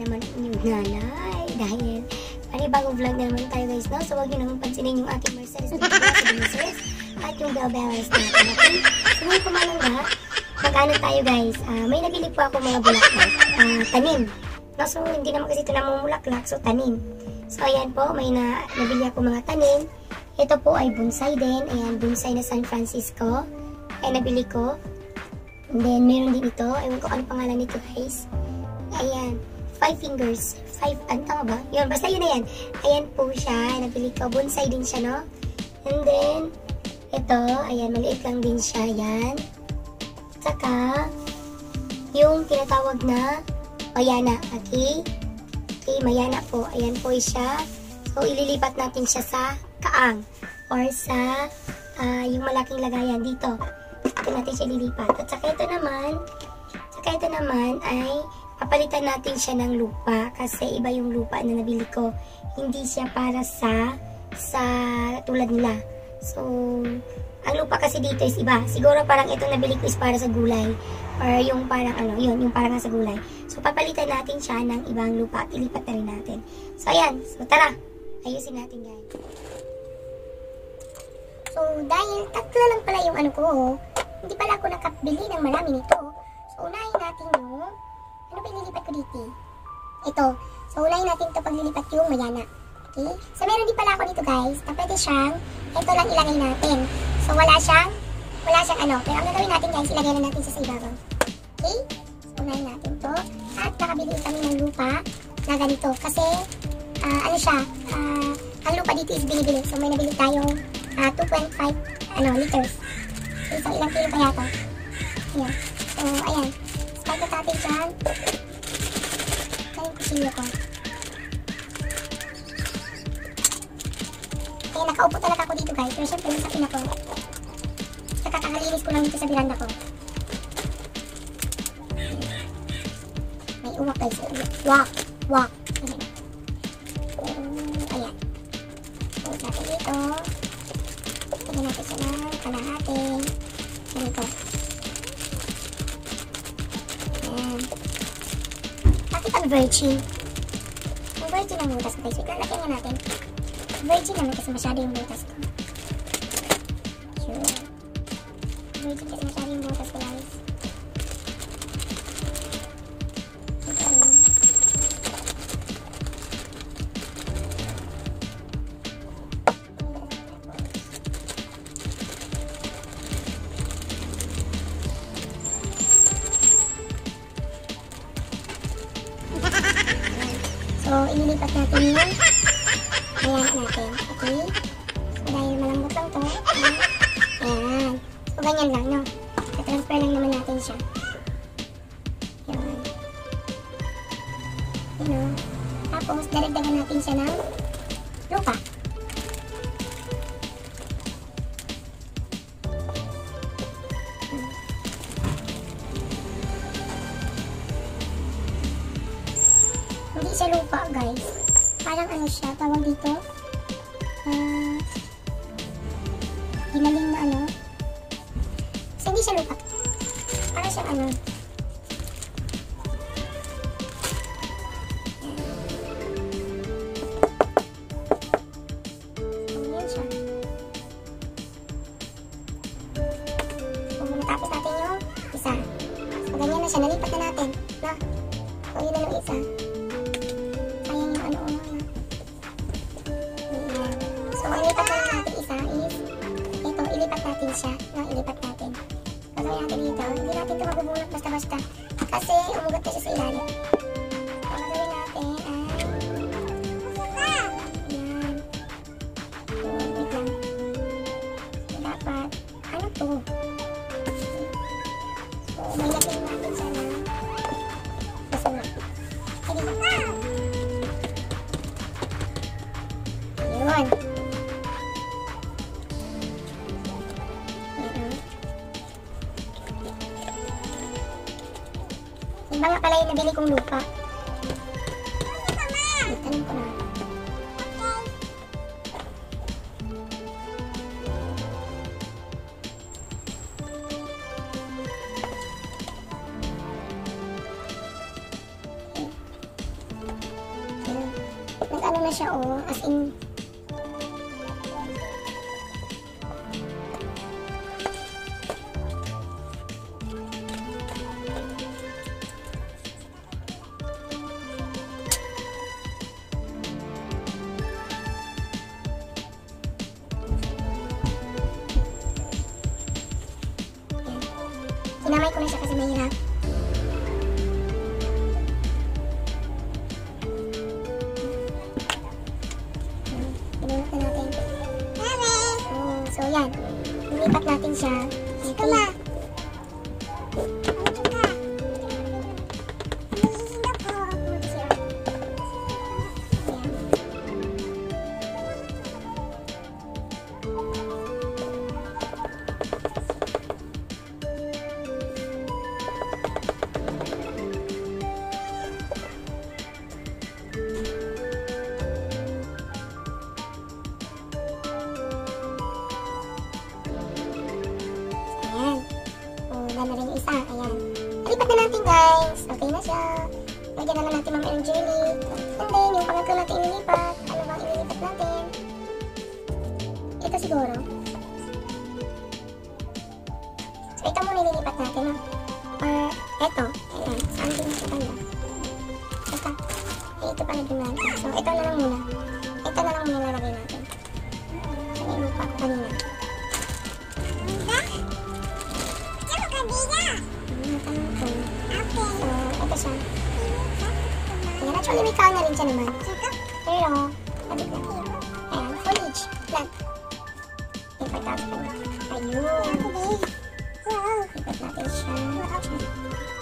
naman inyong nanay. Dahil panibagong vlog na naman tayo guys. No? So huwag nyo naman pansinin yung ating Mercedes Mercedes at yung Galberas natin. Okay? So ngayon pumalangga, mag-ano tayo guys. Uh, may nabili po ako mga bulaklak. Uh, tanim. No? So hindi naman kasi ito namumulaklak. So tanim. So ayan po, may na, nabili ako mga tanim. Ito po ay bonsai din. Ayan, bonsai na San Francisco. Ay nabili ko. And then, meron din ito. Ewan ko ano pangalan nito guys. Ayan. Five fingers. Five, ano tama ba? Yun, basta yun na yan. Ayan po siya. Nabili ko. Bonsai din siya, no? And then, ito. Ayan, maliit lang din siya. Ayan. Saka, yung tinatawag na mayana. Okay? Okay, mayana po. Ayan po siya. So, ililipat natin siya sa kaang or sa uh, yung malaking lagayan dito. Ito natin siya lilipat. At saka ito naman, saka ito naman ay papalitan natin siya ng lupa kasi iba yung lupa na nabili ko. Hindi siya para sa sa tulad nila. So, ang lupa kasi dito is iba. Siguro parang itong nabili ko is para sa gulay. Or yung parang ano, yun, yung parang sa gulay. So, papalitan natin siya ng ibang lupa at ilipat na rin natin. So, ayan. So, tara. Ayusin natin guys. So, dahil tatlo lang pala yung ano ko, hindi pala ako nakabili ng marami nito. So, unahin natin yung, ano ba ililipat ko dito? Ito. So, unahin natin ito paglilipat yung mayana. Okay? So, meron din pala ako dito guys, na pwede siyang, ito lang ilagay natin. So, wala siyang, wala siyang ano. Pero ang gagawin natin guys, ilagay na natin siya sa ibabaw. Okay? So, unahin natin to At nakabili kami ng lupa na ganito. Kasi, uh, ano siya, uh, ang lupa dito is binibili. So, may nabili tayong uh, 2.5 ano, liters. So, ilang kilo kaya to? Ayan. Kusilyo ko. Kaya nakaupo talaga ako dito guys. Pero syempre, nasa pina ko. Saka kakalinis ko lang dito sa biranda ko. May uwak guys. Wak. Wak. Ayan. So, ayan. Natin dito. Lagyan natin siya ng kalahati. Virgin? Ang virgin ang butas ko. So, lalagyan nga natin. Virgin naman kasi masyado yung butas ko. Ganyan lang, no? I-transfer lang naman natin siya. Ayan. Ayan. Tapos, daragdagan natin siya ng lupa. Hindi siya lupa, guys. Parang ano siya, tawag dito. Uh, ginaling na ano. Hindi siya lupa. Parang siya ano. Ayan siya. So, isa. So, na siya. Nalipat na natin. Na. So, yun na yung isa. Ayan yung ano na lang natin isa is ito, ilipat natin siya. No, ilipat natin. Natin dito. Hindi natin ito mabubulot basta-basta. Kasi umugot na sa ilalim. Siya, oh. Lilipat natin siya. Ito na. So, ito muna ililipat natin. No? Or, eto. Ayan. Saan din sa kanya? Basta. Eh, ito pa lagyan natin. So, ito na lang muna. Ito na lang muna lalagay natin. Ano yung pa ko kanina? So, ito siya. Ayan, actually may kao na rin siya naman. Pero, sabi ko, ayan, foliage, plant. Lipat natin. Ayun. Lipat natin siya.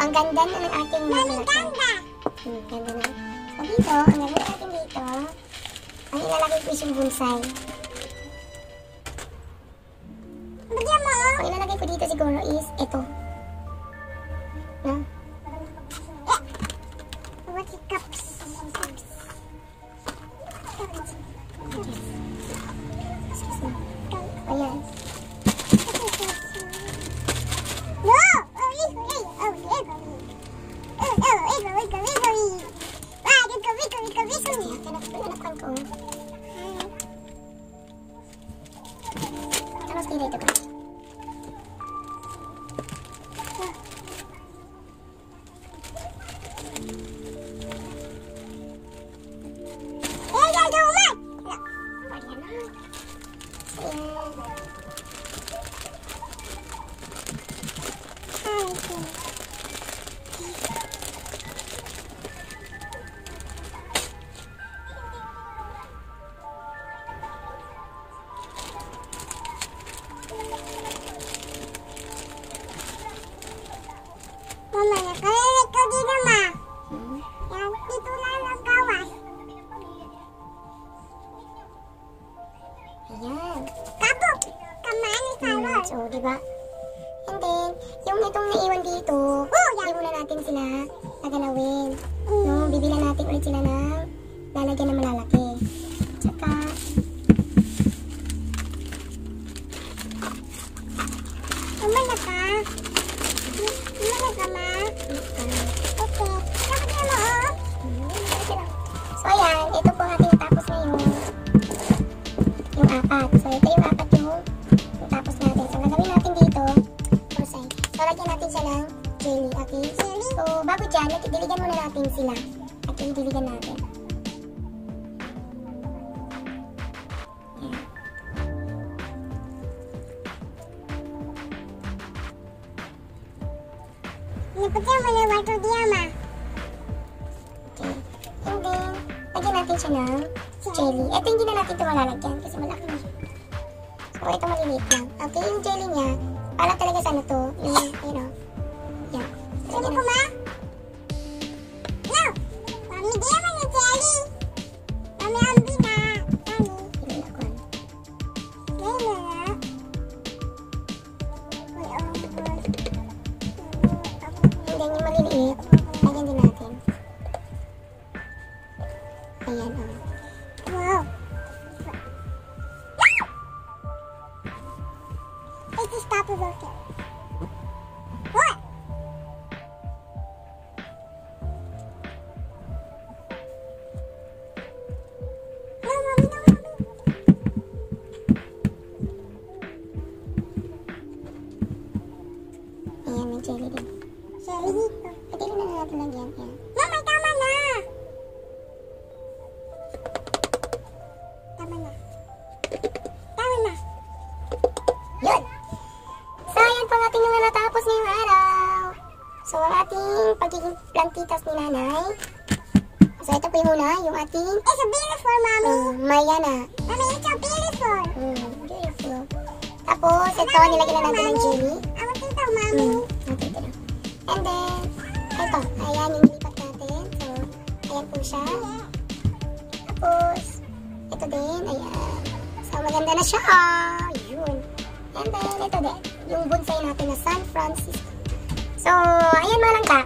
Ang ganda na ng ating Mami, ganda! Hmm, ganda na. So, dito, ang gagawin natin dito, ang ilalagay ko is yung bonsai. Bagyan mo! Ang ilalagay ko dito siguro is ito. Tapos dito ito pa. Eh, Sarol. So, di ba? And then, yung itong naiwan dito, oh, hindi muna natin sila gagalawin. No, bibilan natin ulit sila ng lalagyan na malalaki. Napatay mo na wato diyama. Okay. And then, lagyan natin siya ng jelly. Ito hindi na natin ito malalagyan kasi malaki na siya. So, ito maliliit lang. Okay, yung jelly niya, para talaga sa ano to, yung, you know, yan. Sige Lagyan So, ang ating pagiging plantitas ni nanay. So, ito po yung una, yung ating It's beautiful, mommy. uh, Mayana. Mommy, it's a beautiful. Mm, beautiful. Tapos, ito, nilagyan na natin ng jelly. I want ito, mommy. Mm. And then, ito, ayan yung nilipat natin. So, ayan po siya. Tapos, ito din, ayan. So, maganda na siya. Yun. And then, ito din, yung bonsai natin na San Francisco. So, ayan mga langka.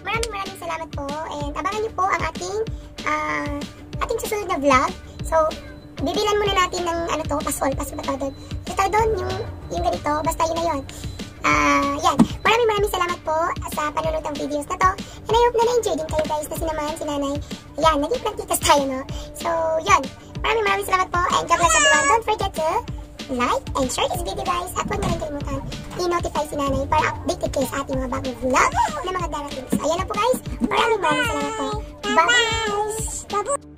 Maraming maraming salamat po. And abangan niyo po ang ating, ah, ating susunod na vlog. So, bibilan muna natin ng ano to, pasol, pasol ba tawag doon? Tawag doon, yung, yung ganito, basta yun na yun. Ah, yan. Maraming maraming salamat po sa panonood ng videos na to. And I hope na na-enjoy din kayo guys na sinamahan si nanay. Yan, naging plantitas tayo, no? So, yan. Maraming maraming salamat po. And God bless everyone. Don't forget to like and share this video guys. At huwag na rin kalimutan i-notify si nanay para updated kayo sa ating mga bagong vlog na mga darating. So, ayan na po guys. Maraming maraming salamat po. Bye! Bye-bye.